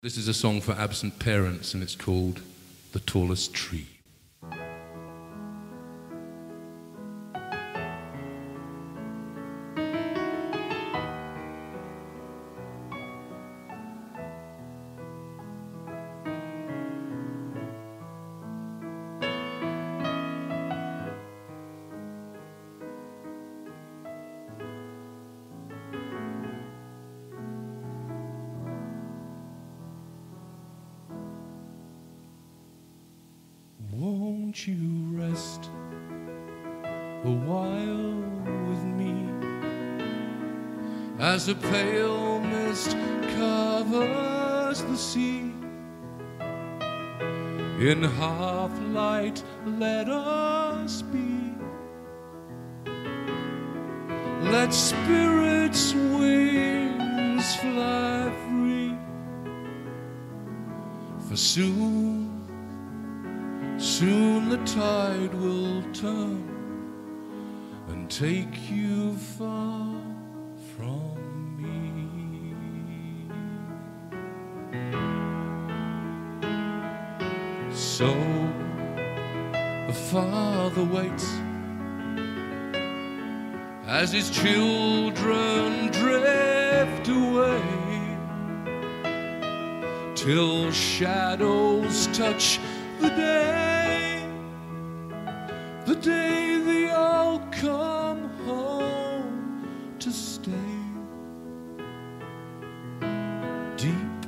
This is a song for absent parents, and it's called The Tallest Tree. Won't you rest a while with me as a pale mist covers the sea? In half light, let us be. Let spirits' wings fly free, for soon Soon the tide will turn and take you far from me. So the father waits as his children drift away till shadows touch the day, the day they all come home to stay. Deep,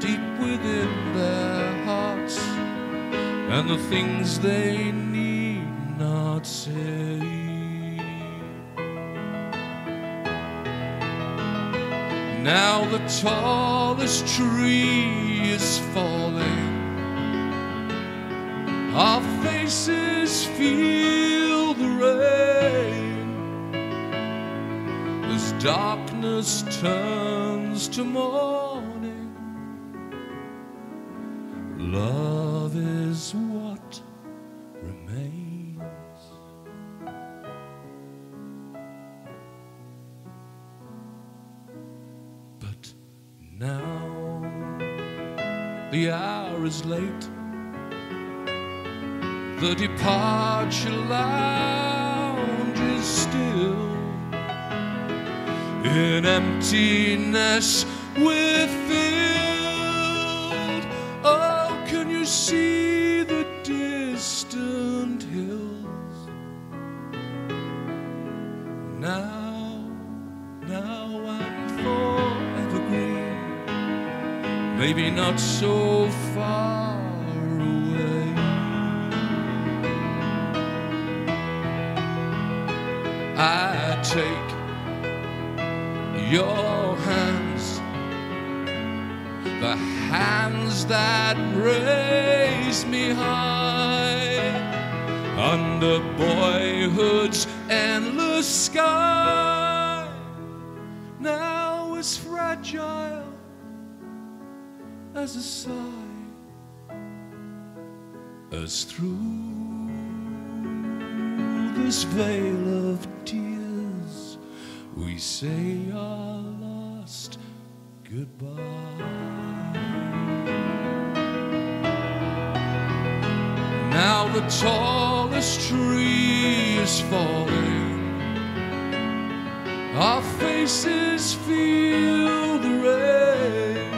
deep within their hearts, and the things they need not say. Now the tallest tree is falling. Feel the rain as darkness turns to morning. Love is what remains. But now the hour is late. The departure lounge is still in emptiness we're filled. Oh, can you see the distant hills? Now, now and forever green. Maybe not so far I take your hands, the hands that raise me high under boyhood's endless sky. Now as fragile as a sigh, as through this veil of tears we say our last goodbye. Now the tallest tree is falling. Our faces feel the rain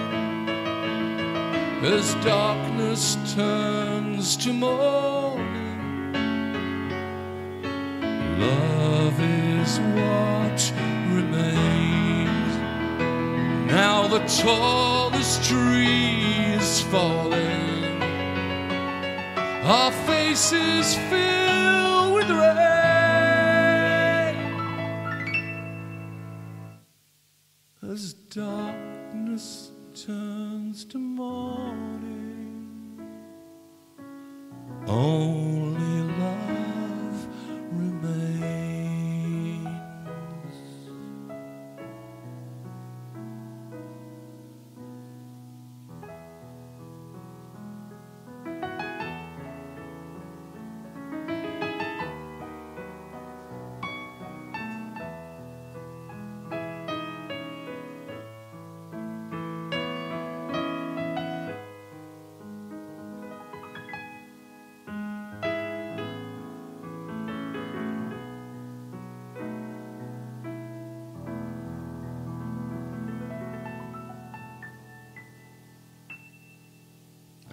as darkness turns to morning. Love is what remains. Now the tallest tree is falling. Our faces fill with rain as darkness turns to morning. Only